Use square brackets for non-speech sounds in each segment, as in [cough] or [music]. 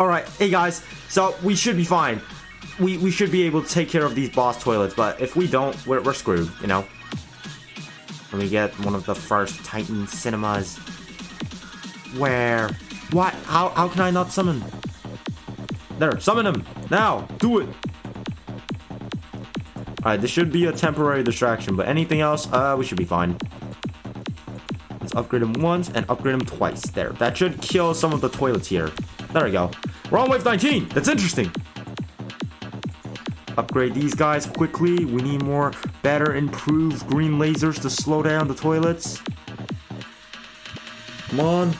Alright, hey guys, so we should be fine. We, we should be able to take care of these boss toilets, but if we don't, we're, we're screwed, you know? Let me get one of the first Titan cinemas. Where? What? How, how can I not summon? There, summon him! Now! Do it! Alright, this should be a temporary distraction, but anything else, uh, we should be fine. Let's upgrade him once and upgrade him twice. There, that should kill some of the toilets here. There we go. We're on wave 19! That's interesting! Upgrade these guys quickly. We need more better improved green lasers to slow down the toilets. Come on.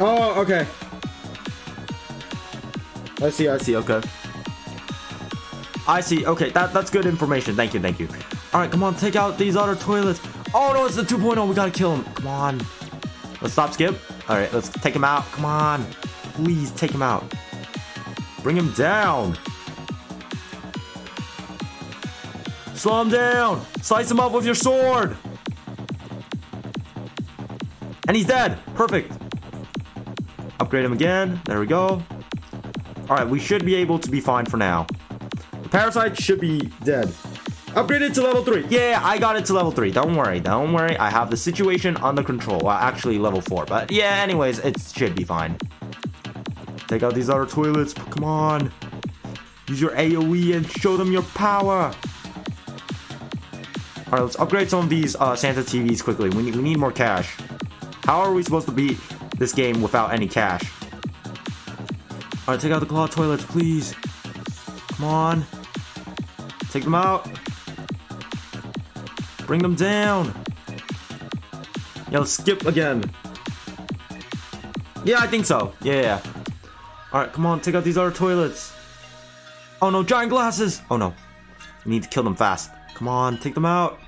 Oh, okay. I see, I see, okay. I see, okay, that, that's good information. Thank you, thank you. Alright, come on, take out these other toilets. Oh no, it's the 2.0, we gotta kill him. Come on. Let's stop skip. Alright, let's take him out. Come on. Please take him out. Bring him down. Slow him down. Slice him up with your sword. And he's dead. Perfect. Upgrade him again. There we go. Alright, we should be able to be fine for now. The parasite should be dead. Upgraded to level 3. Yeah, I got it to level 3. Don't worry. Don't worry. I have the situation under control. Well, actually level 4. But yeah, anyways, it should be fine. Take out these other toilets. Come on. Use your AoE and show them your power. Alright, let's upgrade some of these uh, Santa TVs quickly. We need, we need more cash. How are we supposed to beat this game without any cash? Alright, take out the claw toilets, please. Come on. Take them out. Bring them down. Yeah, let's skip again. Yeah, I think so. Yeah, yeah. Alright, come on, take out these other toilets. Oh no, giant glasses! Oh no. We need to kill them fast. Come on, take them out.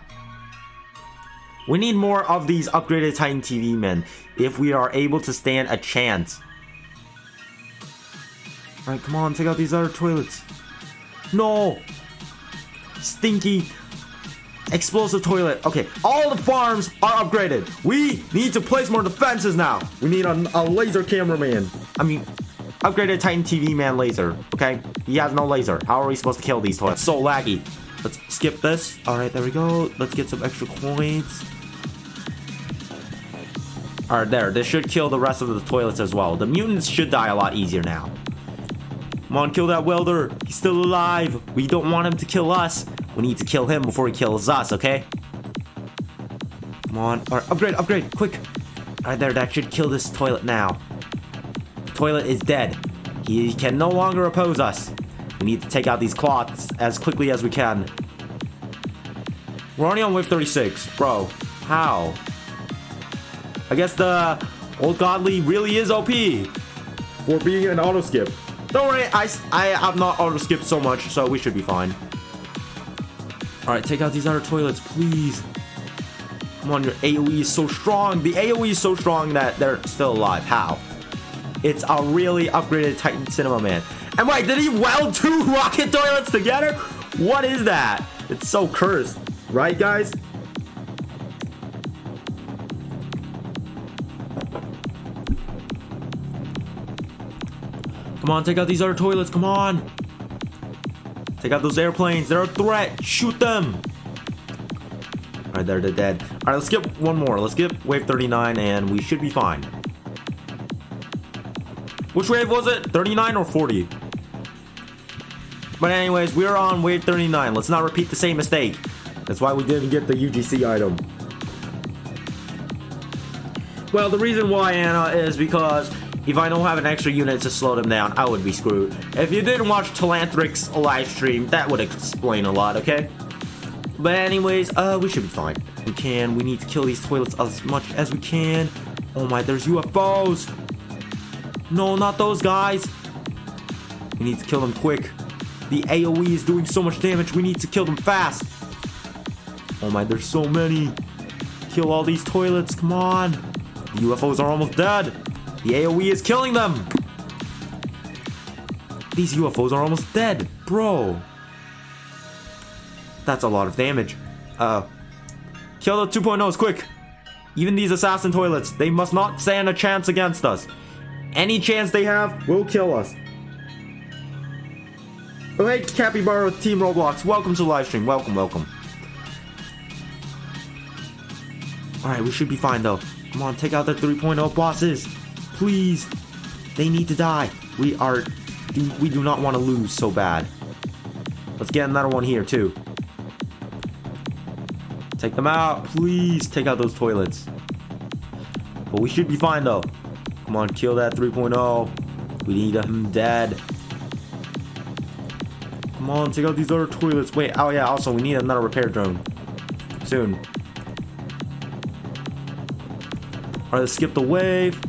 We need more of these upgraded Titan TV men if we are able to stand a chance. Alright, come on, take out these other toilets. No! Stinky explosive toilet. Okay, all the farms are upgraded. We need to place more defenses now. We need a, a laser cameraman. I mean, upgraded Titan TV man laser. Okay, he has no laser. How are we supposed to kill these toilets? So laggy. Let's skip this. All right, there we go. Let's get some extra coins. All right, there. This should kill the rest of the toilets as well. The mutants should die a lot easier now. Come on, kill that welder. He's still alive. We don't want him to kill us. We need to kill him before he kills us, okay? Come on. All right, upgrade, upgrade, quick. All right, there. That should kill this toilet now. The toilet is dead. He can no longer oppose us. We need to take out these clots as quickly as we can. We're only on wave 36. Bro, how? I guess the old godly really is OP for being an auto skip. Don't worry, I, I have not auto skipped so much, so we should be fine. Alright, take out these other toilets, please. Come on, your AoE is so strong. The AoE is so strong that they're still alive. How? It's a really upgraded Titan Cinema Man. And wait, did he weld two [laughs] rocket toilets together? What is that? It's so cursed. Right, guys? Come on, take out these other toilets. Come on. Take out those airplanes. They're a threat. Shoot them. All right, they're dead. All right, let's skip one more. Let's skip wave 39 and we should be fine. Which wave was it? 39 or 40? But anyways, we're on wave 39. Let's not repeat the same mistake. That's why we didn't get the UGC item. Well, the reason why, Anna, is because if I don't have an extra unit to slow them down, I would be screwed. If you didn't watch Talantrix live stream, that would explain a lot, okay? But anyways, uh, we should be fine. We can, we need to kill these toilets as much as we can. Oh my, there's UFOs! No, not those guys! We need to kill them quick. The AoE is doing so much damage, we need to kill them fast! Oh my, there's so many! Kill all these toilets, come on! The UFOs are almost dead! The AoE is killing them! These UFOs are almost dead, bro. That's a lot of damage. Uh, kill the 2.0s quick. Even these assassin toilets, they must not stand a chance against us. Any chance they have will kill us. Oh hey, Capybara with Team Roblox. Welcome to the live stream. Welcome, welcome. Alright, we should be fine though. Come on, take out the 3.0 bosses. Please. They need to die. We are... We do not want to lose so bad. Let's get another one here too. Take them out. Please take out those toilets. But we should be fine though. Come on, kill that 3.0. We need him dead. Come on, take out these other toilets. Wait, oh yeah, also we need another repair drone. Soon. Alright, let's skip the wave.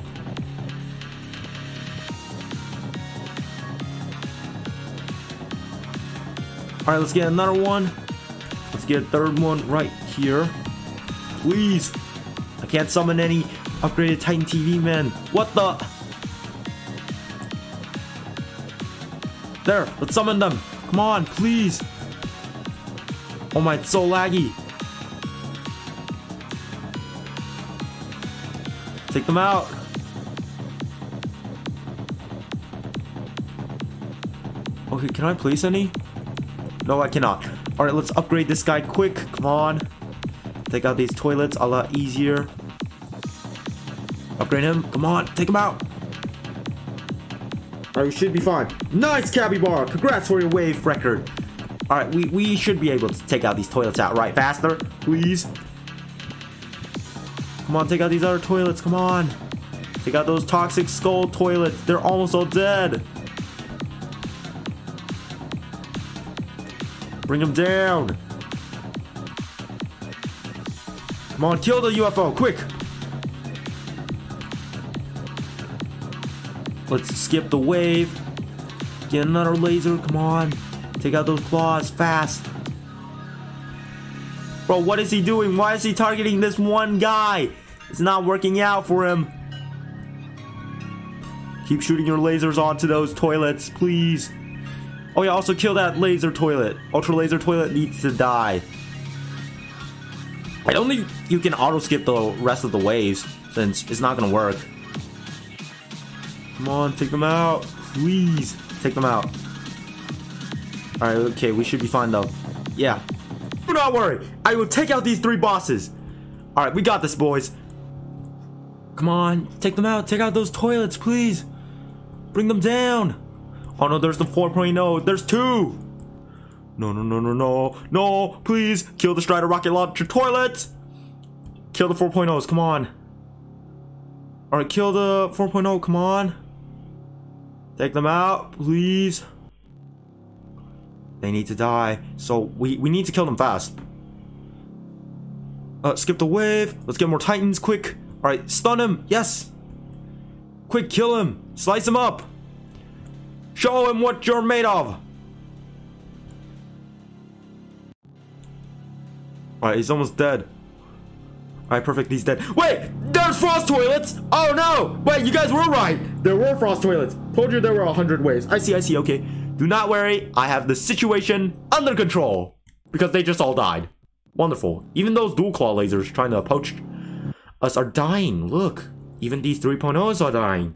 Alright, let's get another one. Let's get a third one right here. Please. I can't summon any upgraded Titan TV, man. What the? There, let's summon them. Come on, please. Oh my, it's so laggy. Take them out. Okay, can I place any? No, I cannot. Alright, let's upgrade this guy quick. Come on. Take out these toilets a lot easier. Upgrade him. Come on, take him out. Alright, we should be fine. Nice, Capybara. Congrats for your wave record. Alright, we, we should be able to take out these toilets out right faster. Please. Come on, take out these other toilets. Come on. Take out those toxic skull toilets. They're almost all dead. Bring them down. Come on, kill the UFO, quick. Let's skip the wave. Get another laser, come on. Take out those claws, fast. Bro, what is he doing? Why is he targeting this one guy? It's not working out for him. Keep shooting your lasers onto those toilets, please. Oh yeah, also kill that laser toilet. Ultra laser toilet needs to die. I don't think you can auto skip the rest of the waves since it's not gonna work. Come on, take them out. Please, take them out. Alright, okay, we should be fine though. Yeah. Do not worry. I will take out these three bosses. Alright, we got this, boys. Come on, take them out. Take out those toilets, please. Bring them down. Oh no, there's the 4.0. There's two. No, no, no, no, no. No, please. Kill the Strider rocket launcher toilets. Kill the 4.0s. Come on. Alright, kill the 4.0. Come on. Take them out, please. They need to die. So we, we need to kill them fast. Uh, skip the wave. Let's get more titans quick. Alright, stun him. Yes. Quick, kill him. Slice him up. Show him what you're made of! Alright, he's almost dead. Alright, perfect, he's dead. Wait! There's frost toilets! Oh no! Wait, you guys were right! There were frost toilets. Told you there were a hundred ways. I see, I see, okay. Do not worry, I have the situation under control. Because they just all died. Wonderful. Even those dual claw lasers trying to poach us are dying. Look, even these 3.0s are dying.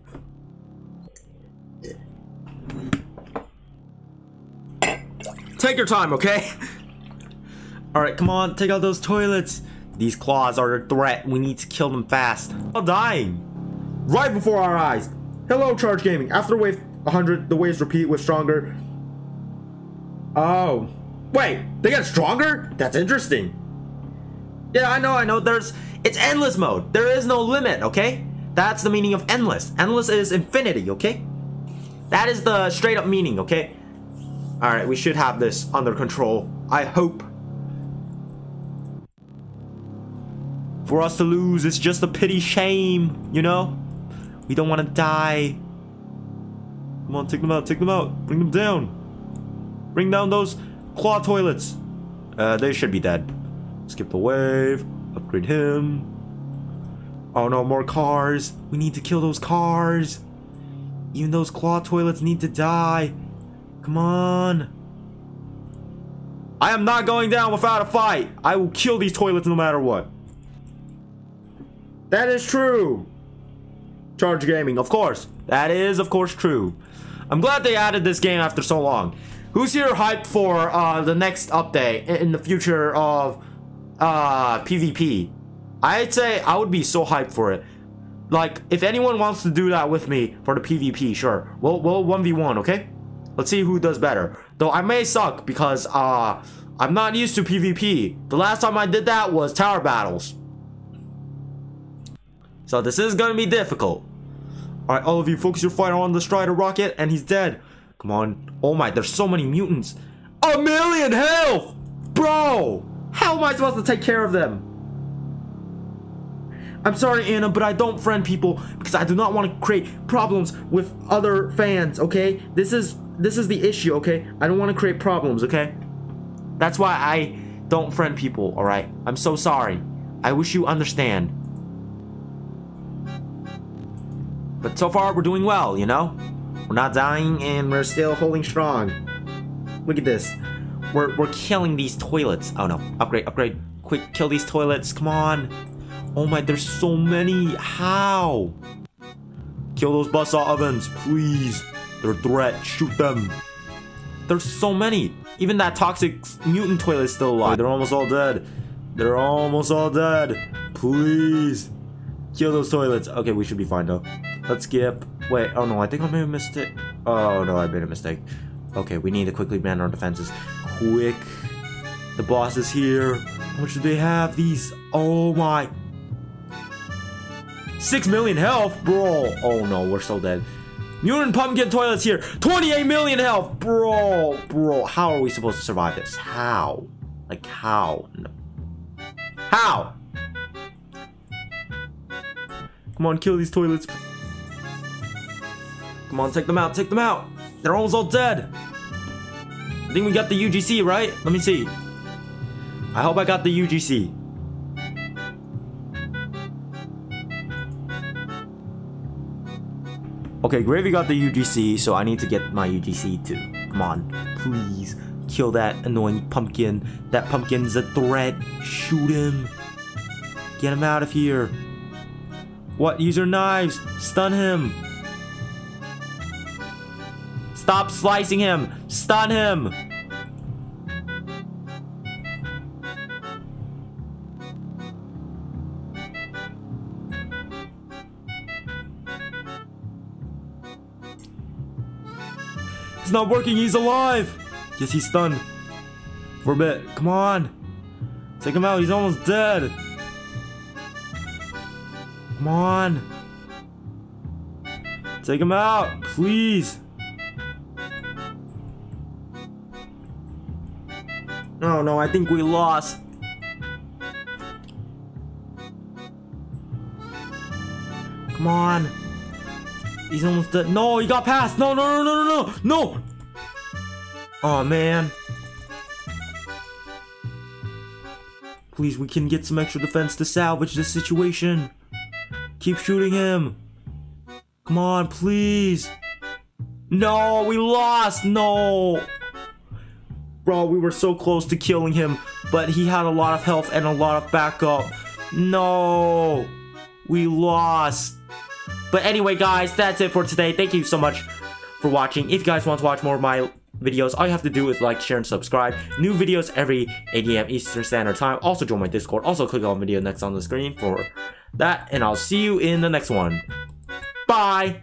Take your time, okay? Alright, come on, take out those toilets. These claws are a threat. We need to kill them fast. All dying. Right before our eyes. Hello, Charge Gaming. After wave 100, the waves repeat with stronger. Oh. Wait, they get stronger? That's interesting. Yeah, I know, I know. There's... It's endless mode. There is no limit, okay? That's the meaning of endless. Endless is infinity, okay? That is the straight up meaning, okay? Alright, we should have this under control. I hope. For us to lose, it's just a pity shame, you know? We don't want to die. Come on, take them out, take them out. Bring them down. Bring down those claw toilets. Uh, they should be dead. Skip the wave. Upgrade him. Oh no, more cars. We need to kill those cars. Even those claw toilets need to die. Come on. I am not going down without a fight. I will kill these toilets no matter what. That is true. Charge Gaming, of course. That is, of course, true. I'm glad they added this game after so long. Who's here hyped for uh, the next update in the future of uh, PvP? I'd say I would be so hyped for it. Like, if anyone wants to do that with me for the PvP, sure. We'll, we'll 1v1, okay? Let's see who does better. Though I may suck because uh, I'm not used to PvP. The last time I did that was tower battles. So this is gonna be difficult. Alright, all of you, focus your fire on the Strider rocket, and he's dead. Come on. Oh my, there's so many mutants. A million health! Bro! How am I supposed to take care of them? I'm sorry, Anna, but I don't friend people because I do not want to create problems with other fans, okay? This is this is the issue, okay? I don't want to create problems, okay? That's why I don't friend people, alright? I'm so sorry. I wish you understand. But so far, we're doing well, you know? We're not dying and we're still holding strong. Look at this. We're, we're killing these toilets. Oh no, upgrade, upgrade. Quick, kill these toilets, come on. Oh my, there's so many. How? Kill those buzzsaw ovens, please. They're a threat, shoot them. There's so many. Even that toxic mutant toilet is still alive. They're almost all dead. They're almost all dead. Please. Kill those toilets. Okay, we should be fine though. Let's skip. Wait, oh no, I think I made a mistake. Oh no, I made a mistake. Okay, we need to quickly man our defenses. Quick. The boss is here. How much do they have? These. Oh my. Six million health? Bro. Oh no, we're so dead. Mutant pumpkin toilets here. 28 million health. Bro. Bro. How are we supposed to survive this? How? Like how? No. How? Come on, kill these toilets. Come on, take them out, take them out. They're almost all dead. I think we got the UGC, right? Let me see. I hope I got the UGC. Okay, Gravy got the UGC, so I need to get my UGC too. Come on, please. Kill that annoying pumpkin. That pumpkin's a threat. Shoot him. Get him out of here. What? Use your knives. Stun him. Stop slicing him. Stun him. It's not working. He's alive. Yes, he's stunned. For a bit. Come on. Take him out. He's almost dead. Come on. Take him out, please. Oh no, I think we lost. Come on. He's almost dead. No, he got past. No, no, no, no, no, no, no. Oh man. Please, we can get some extra defense to salvage this situation. Keep shooting him. Come on, please. No, we lost. No. Bro, we were so close to killing him, but he had a lot of health and a lot of backup. No. We lost. But anyway, guys, that's it for today. Thank you so much for watching. If you guys want to watch more of my videos, all you have to do is like, share, and subscribe. New videos every 8 a.m. Eastern Standard Time. Also join my Discord. Also click on video next on the screen for that. And I'll see you in the next one. Bye!